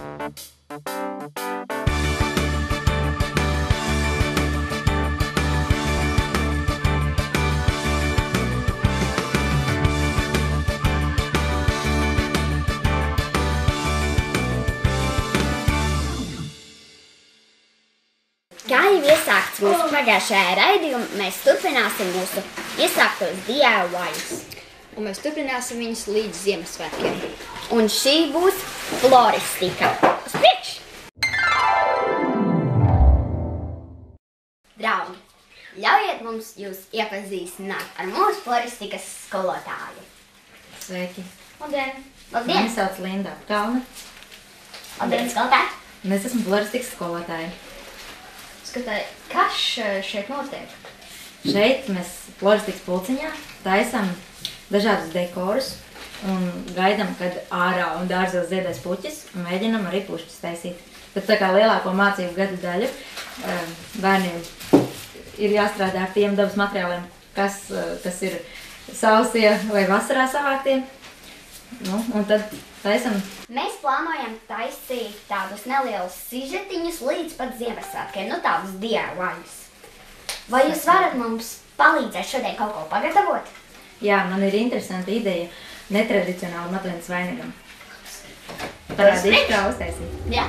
Kā jau iesākts mūsu pagājušajā raidījumā, mēs turpināsim mūsu iesāktos DIYs. Un mēs turpināsim viņus līdz Ziemassvētkiem. Un šī būs floristika. Uz priekšu! Draugi, ļaujiet mums jūs iepazīstināt ar mūsu floristikas skolotāju. Sveiki! Labdien! Mani Labdien! sauc Linda Kalna, Labdien, skolotāji! un es esmu floristikas skolotāja. Skatāj, kas še- šeit notiek? Šeit mēs floristikas pulciņā taisam dažādus dekorus un gaidām, kad ārā un dārzos ziedēs puķis un mēģinam arī pušķis taisīt. Tad tā kā lielāko mācību gadu daļu eh, bērniem ir jāstrādā ar tiem dabas materiāliem, kas, eh, kas ir sausie vai vasarā savāktie. Nu, un tad taisam Mēs plānojam taisīt tādus nelielus sižetiņus līdz pat Ziemassvētkiem, nu tādus DIYs. Vai jūs varat mums palīdzēt šodien kaut ko pagatavot? Jā, man ir interesanta ideja netradicionāli matvenes vainagam. Parādīšu, kā uztaisīt. Jā.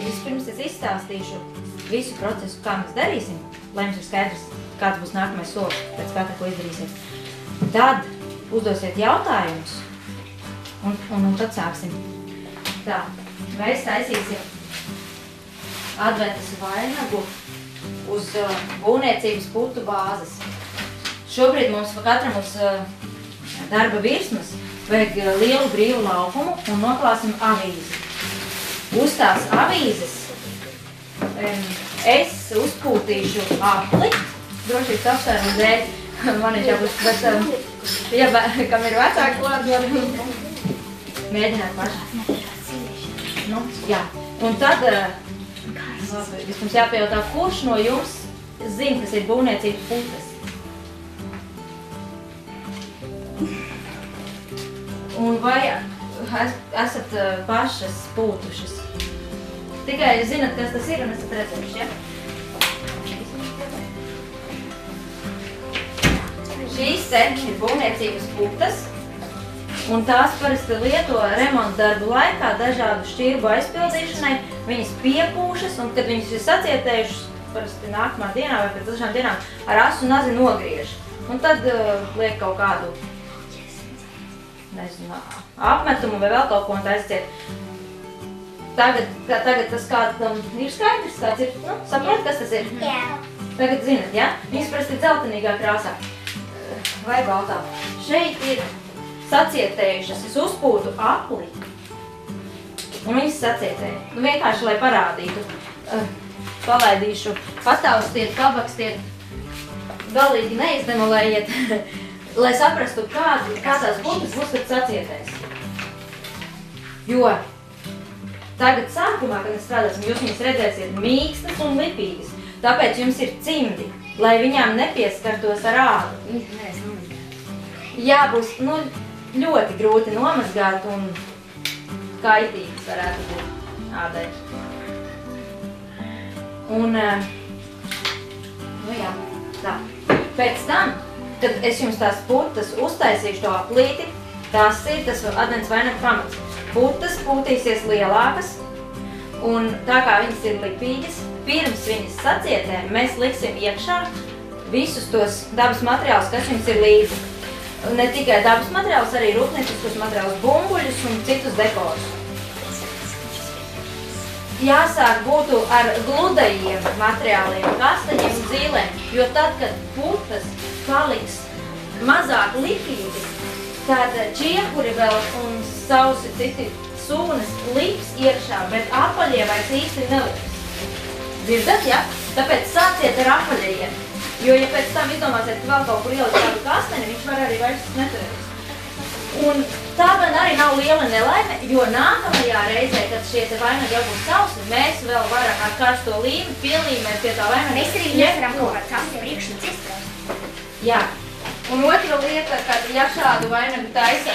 Vispirms es izstāstīšu visu procesu, kā mēs darīsim, lai jums ir skaidrs, kāds būs nākamais solis pēc katra, ko izdarīsim. Tad uzdosiet jautājumus, un, un, un tad sāksim. Tā, mēs taisīsim adventas vainagu uz uh, būvniecības putu bāzes. Šobrīd mums katram uz uh, darba virsmas vajag uh, lielu brīvu laukumu un noklāsim avīzi. Uz tās avīzes em, es uzpūtīšu apli, drošības apsvērumu dēļ. Man ir jābūt, bet, um, ja, kam ir vecāki klāt, mēģināt paši. Nu, jā. Un tad labi, vispirms jāpajautā, kurš no jums zina, kas ir būvniecības putas? Un vai es, esat uh, pašas pūtušas? Tikai zinat, kas tas ir un esat redzējuši, ja? Šīs te ir būvniecības putas, un tās parasti lieto remonta darbu laikā dažādu šķirbu aizpildīšanai. Viņas piepūšas, un kad viņas ir sacietējušas, parasti nākamā dienā vai pēc dažām dienām ar asu nazi nogriež. Un tad uh, liek kaut kādu nezinu, apmetumu vai vēl kaut ko un taisiet. Tagad, ka- tagad tas kādam ir skaidrs, kāds ir, nu, saprot, kas tas ir? Jā. Tagad zinat, ja? Viņas parasti dzeltenīgā krāsā. Vai baltā. Šeit ir sacietējušas, es uzpūtu apli. Un viņas sacietēja. Nu, vienkārši, lai parādītu. Uh, Palaidīšu, pataustiet, kabakstiet, galīgi neizdemolējiet, lai saprastu, kā, kā tās putas būs, kad sacietēs. Jo tagad sākumā, kad mēs strādāsim, jūs viņas redzēsiet mīkstas un lipīgas. Tāpēc jums ir cimdi, lai viņām nepieskartos ar ādu. Jā, būs nu, ļoti grūti nomazgāt un kaitīgas varētu būt ādai. Un, eh, nu jā, tā. Pēc tam, kad es jums tās putas uztaisīšu to aplīti, tās ir tas advents vainagu pamats. Putas pūtīsies lielākas, un tā kā viņas ir lipīgas, pirms viņas sacietē, mēs liksim iekšā visus tos dabas materiālus, kas jums ir līdzi. Ne tikai dabas materiālus, arī rūpnieciskus materiālus, bumbuļus un citus dekorus. Jāsāk būtu ar gludajiem materiāliem, kastaņiem un zīlēm, jo tad, kad putas paliks mazāk lipīgas, tad čiekuri vēl un sausi citi sūnas lips iekšā, bet apaļie vairs īsti neliks. Dzirdat, ja? Tāpēc sāciet ar apaļajiem. Jo, ja pēc tam izdomāsiet, ka vēl kaut kur ielikt kādu kasteni, viņš var arī vairs neturēties. Un tā gan arī nav liela nelaime, jo nākamajā reizē, kad šie te vainagi jau būs sausi, mēs vēl varam ar karsto līmi pielīmēt pie tā vainaga. Mēs arī nevaram kaut kāds asti priekšmets izstrādāt. Jā, Un otra lieta, kad ja šādu vainagu taisa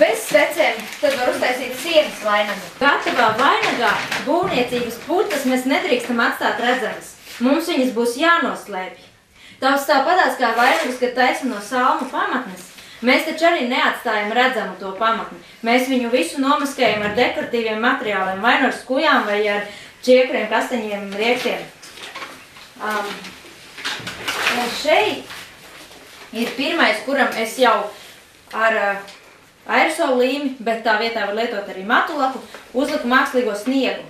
bez svecēm, tad var uztaisīt sienas vainagu. gatavā vainagā būvniecības putas mēs nedrīkstam atstāt redzamas. Mums viņas būs jānoslēpj. Tās tāpatās kā vainagus, kad taisam no salmu pamatnes. Mēs taču arī neatstājam redzamu to pamatni. Mēs viņu visu nomaskējam ar dekoratīviem materiāliem, vai no ar skujām, vai ar čiekuriem, kastaņiem, riektiem. Um, šeit ir pirmais, kuram es jau ar uh, aerosolu līmi, bet tā vietā var lietot arī matu laku, uzliku mākslīgo sniegu.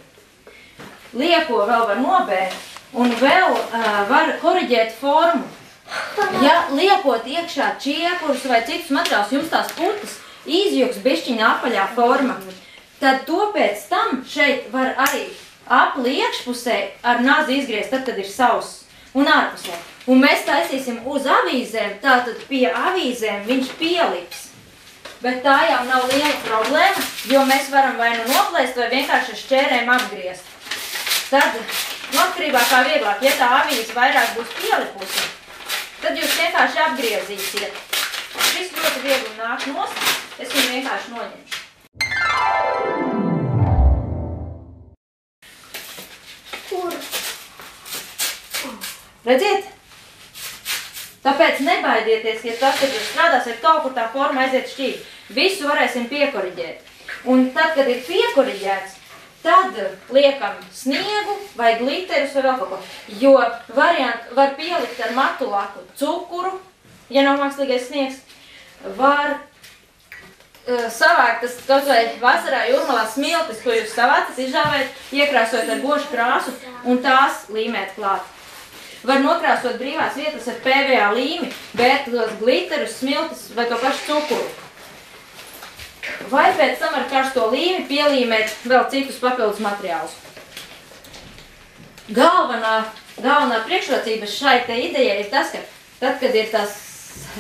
Lieko vēl var nobērt un vēl uh, var koriģēt formu. Ja liekot iekšā čiepurus vai citus materiālus, jums tās putas izjūgs bišķiņa apaļā forma, tad to pēc tam šeit var arī apli iekšpusē ar nazi izgriezt, tad, kad ir sauss un ārpusē. Un mēs taisīsim uz avīzēm, tātad pie avīzēm viņš pielips. Bet tā jau nav liela problēma, jo mēs varam vai nu noplēst, vai vienkārši ar šķērēm apgriezt. Tad, nu, atkarībā kā vieglāk, ja tā avīze vairāk būs pielipusi, tad jūs vienkārši apgriezīsiet. Šis ļoti viegli nāk nost, es viņu vienkārši noņemšu. Kur? Redziet? Tāpēc nebaidieties, ja tas, kad jūs strādāsiet, kaut kur tā forma aiziet šķīt. Visu varēsim piekoriģēt. Un tad, kad ir piekoriģēts, tad liekam sniegu vai gliterus vai vēl kaut ko. Jo variant var pielikt ar matu laku cukuru, ja nav mākslīgais sniegs. Var uh, savākt tas kaut vai vasarā jūrmalā smiltis, ko jūs savācat, izžāvēt, iekrāsot ar gošu krāsu un tās līmēt klāt. Var nokrāsot brīvās vietas ar PVA līmi, bērt tos gliterus, smiltis vai to pašu cukuru. Vai pēc tam ar karsto līmi pielīmēt vēl citus papildus materiālus. Galvenā, galvenā priekšrocība šai te idejai ir tas, ka tad, kad ir tās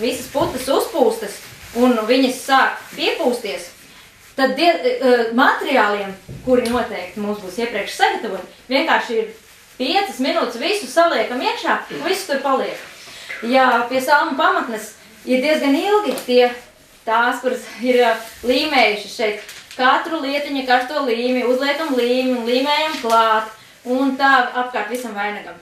visas putas uzpūstas un viņas sāk piepūsties, tad die, uh, materiāliem, kuri noteikti mums būs iepriekš sagatavoti, vienkārši ir 5 minūtes visu saliekam iekšā, un viss tur paliek. Ja pie salmu pamatnes ir diezgan ilgi tie tās, kuras ir līmējušas šeit katru lietiņu karsto līmi, uzliekam līmi un līmējam klāt, un tā apkārt visam vainagam.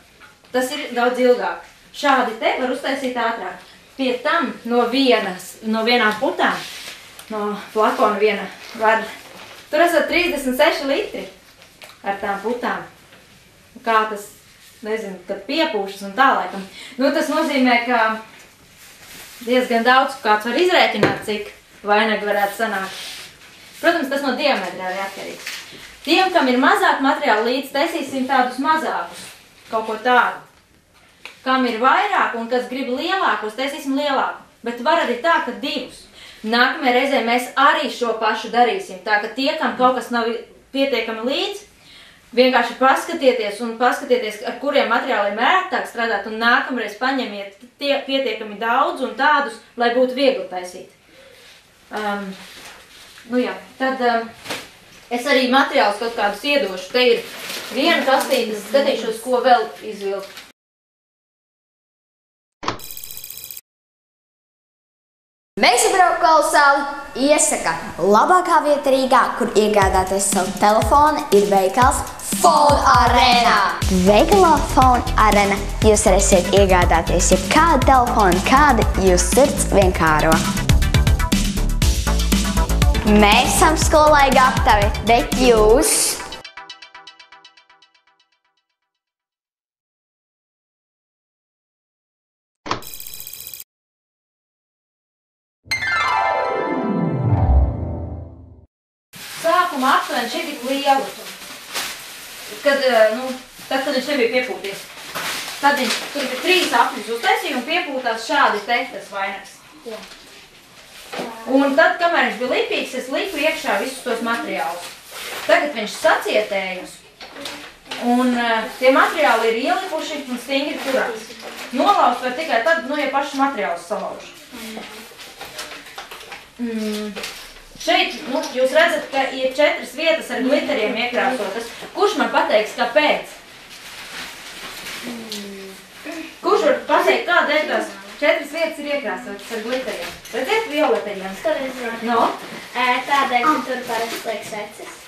Tas ir daudz ilgāk. Šādi te var uztaisīt ātrāk. Pie tam no vienas, no vienām putām, no flakona viena var, tur esat 36 litri ar tām putām kā tas, nezinu, kad piepūšas un tā laikam. Nu, tas nozīmē, ka diezgan daudz kāds var izrēķināt, cik vainagi varētu sanākt. Protams, tas no diametra arī atkarīgs. Tiem, kam ir mazāk materiāla līdz, taisīsim tādus mazākus, kaut ko tādu. Kam ir vairāk un kas grib lielākus, taisīsim lielāku. Bet var arī tā, ka divus. Nākamajā reizē mēs arī šo pašu darīsim. Tā ka tie, kam kaut kas nav pietiekami līdz, Vienkārši paskatieties un paskatieties, ar kuriem materiāliem ērtāk strādāt, un nākamreiz paņemiet tie, pietiekami daudz un tādus, lai būtu viegli taisīt. Um, nu jā, tad um, es arī materiālus kaut kādus iedošu. Te ir viena kastīte, skatīšos, ko vēl izvilkt. Mēs braucu sāli iesaka labākā vieta Rīgā, kur iegādāties savu telefonu, ir veikals Phone Arena. Veikalā Phone Arena jūs varēsiet iegādāties jebkādu telefonu, kādu jūs sirds vienkāro. Mēs esam skolai gatavi, bet jūs? Tik liela. Kad, eh, nu, tad, kad viņš nebija piepūties. Tad viņš tur bija trīs apļus uztaisīja un piepūtās šādi te tas vainags. Un tad, kamēr viņš bija lipīgs, es liku iekšā visus tos materiālus. Tagad viņš sacietējus. Un uh, tie materiāli ir ielipuši un stingri turās. Nolaust var tikai tad, nu, ja pašas materiālus salauž. Mm, šeit nu, jūs redzat, ka ir četras vietas ar glitteriem iekrāsotas. Kurš man pateiks, kāpēc? Kurš var pateikt, kādēļ tās četras vietas ir iekrāsotas ar glitteriem? Redzēt, violetajiem? No? Tādēļ, ka tur parasti liek sveces.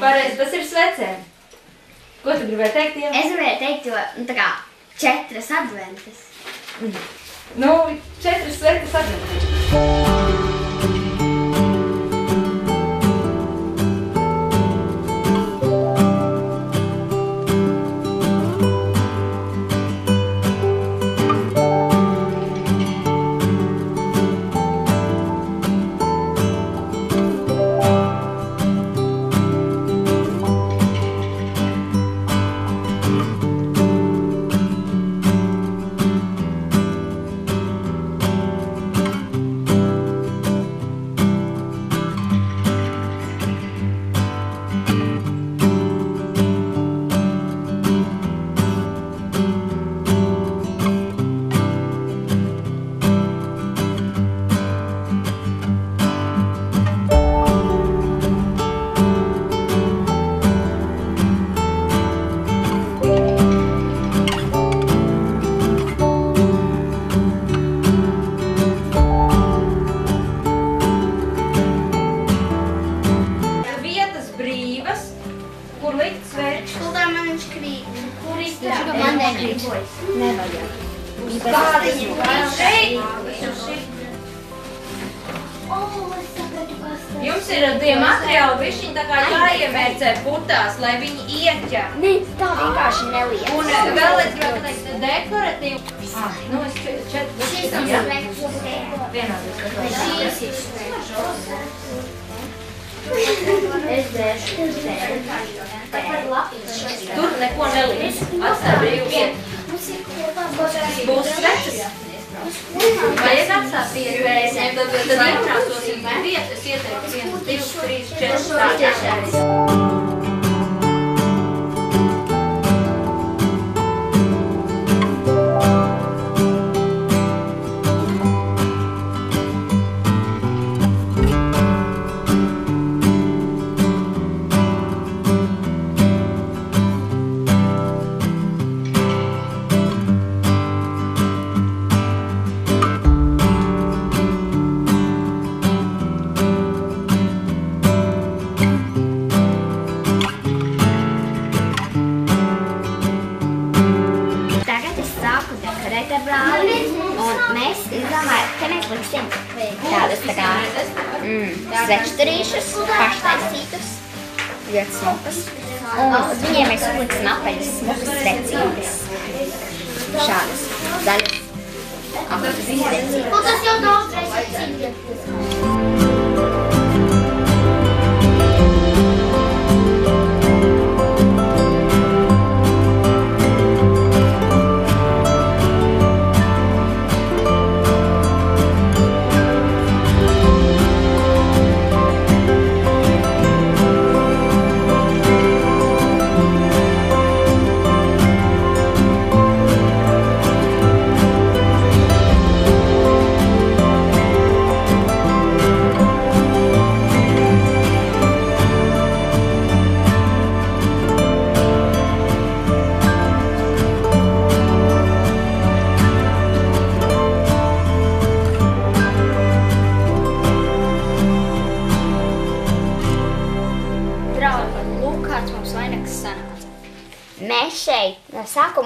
Pareizi, tas ir svecēm. Ko tu gribēji teikt, Ieva? Es gribēju teikt, jo nu, tā kā četras adventas. Nu, četras sveces atbildēs. Jums ir tie materiāli, višķiņi tā kā jāiemērcē putās, lai viņi ieķer. Nē, tā vienkārši neliek. Un vēl es gribētu pateikt, dekoratīvi. Ah, nu es čet- četri. Sveces. Vienādas. Šīs ir Es dzēšu. Tur neko neliks. Atstāj brīvu vietu. Būs sveces. Vai ir apsāpties vēsēm, tad vienkārši tos ir vietas, ieteikts 1, 2, 3, 4, 5. Svečturīšus, paštaisītus, ļoti smukas. Un uz viņiem mēs uzliksim apaļas smukas svecītes. Šādas zaļas. apaļas svecītes. Un tas jau daudz reizes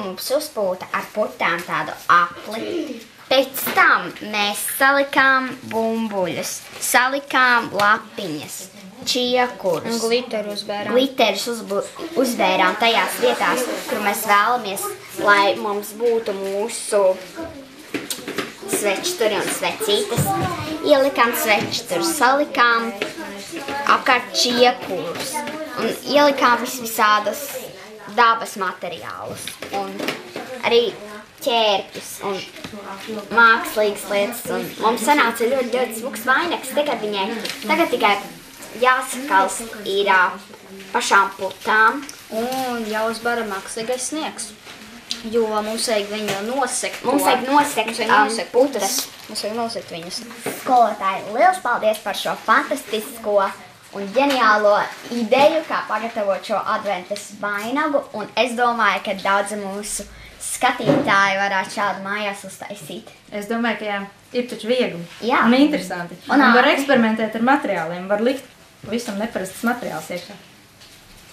mums uzpūta ar putām tādu apli. Pēc tam mēs salikām bumbuļus, salikām lapiņas, čiekurus. Glitteru uzbērām. Glitterus uzbu, uzbērām tajās vietās, kur mēs vēlamies, lai mums būtu mūsu svečturi un svecītes. Ielikām svečturus, salikām apkārt čiekurus un ielikām vis visādas dabas materiālus un arī ķērpjus un mākslīgas lietas. Un mums sanāca ļoti, ļoti smuks vainags. Tagad viņai tagad tikai jāsakalst ir pašām putām. Un jāuzbara mākslīgais sniegs. Jo mums vajag viņu nosegt. Mums vajag nosegt, Mums vajag um, nosegt putas. Mums vajag nosegt viņus. Skolotāji, liels paldies par šo fantastisko un ģeniālo ideju, kā pagatavot šo adventas vainagu. Un es domāju, ka daudzi mūsu skatītāji varētu šādu mājās uztaisīt. Es domāju, ka jā, ir taču viegli Jā. un interesanti. Un Un var eksperimentēt ar materiāliem, var likt pavisam neparastas materiāls iekšā.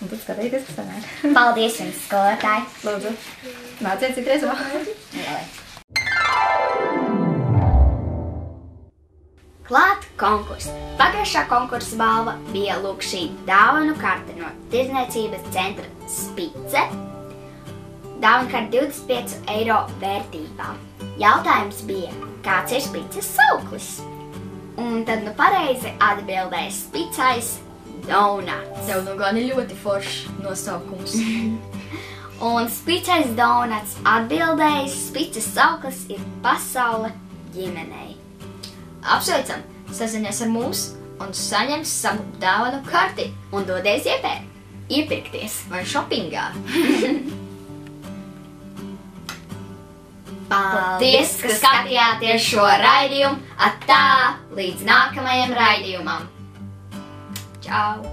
Un tad skatīties, kas sanāk. Paldies jums, skolotāji! Lūdzu, nāciet citreiz vēl. Klāt konkurss. Pagājušā konkursa balva bija lūk šī dāvanu karte no Tirzniecības centra Spice. Dāvana karte 25 eiro vērtībā. Jautājums bija, kāds ir spices sauklis? Un tad nu pareizi atbildēja spicais donuts. Tev nu gan ir ļoti foršs nosaukums. Un spicais donuts atbildēja, spices sauklis ir pasaule ģimenei. Apsveicam! Sazinies ar mums un saņem savu dāvanu karti Un dodies iepē, iepirkties! vai shoppingā. Paldies, ka skatījāties šo raidījumu. Atā līdz nākamajam raidījumam. Čau!